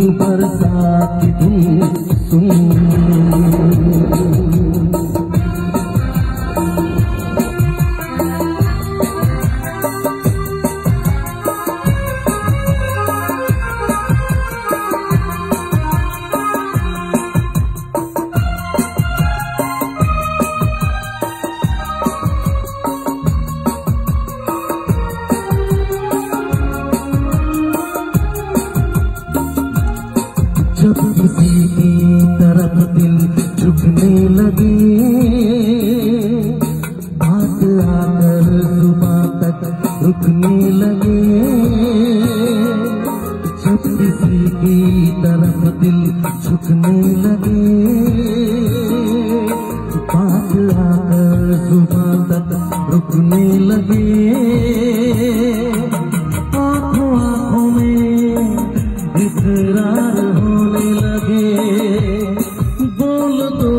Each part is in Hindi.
बरसात की धूप सुन दिल झुकने लगे। पास आकर सुबह तक रुकने लगे। आँखों आँखों में इकरार होने लगे। बोल दो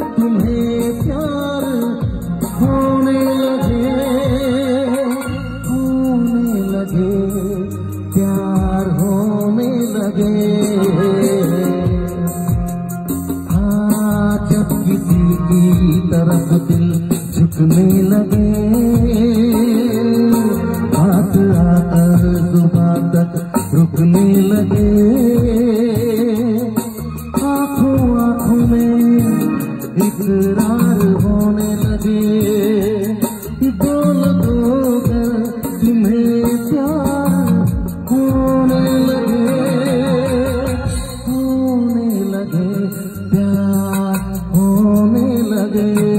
तुम्हें प्यार होने लगे। होने लगे, प्यार होने लगे। तेरी तरफ़ दिल झुकने लगे, हाथ आकर सुबह तक रुकने लगे। आँखों आँखों में इकरा mm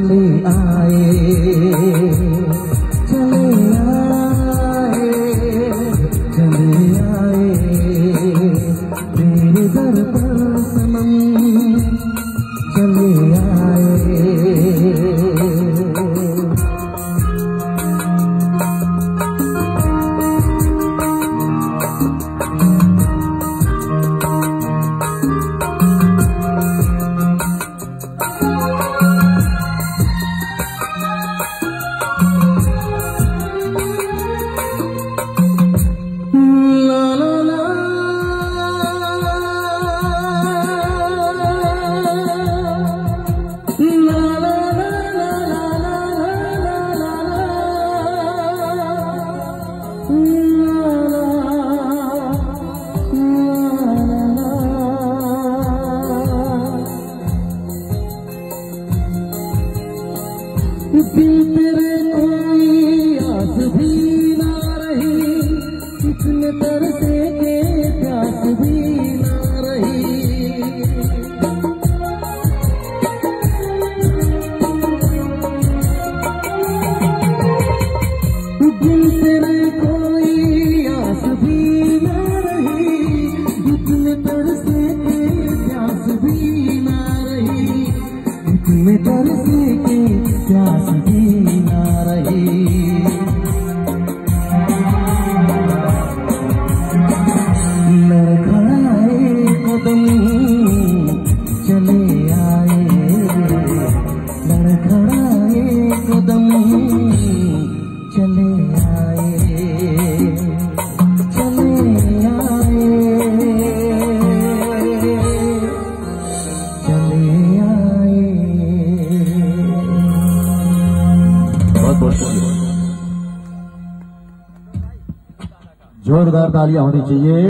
चले आए चले आए चले आए तेरे दर पर समम तरसे के प्यास भी। जोरदार तालियाँ होनी चाहिए।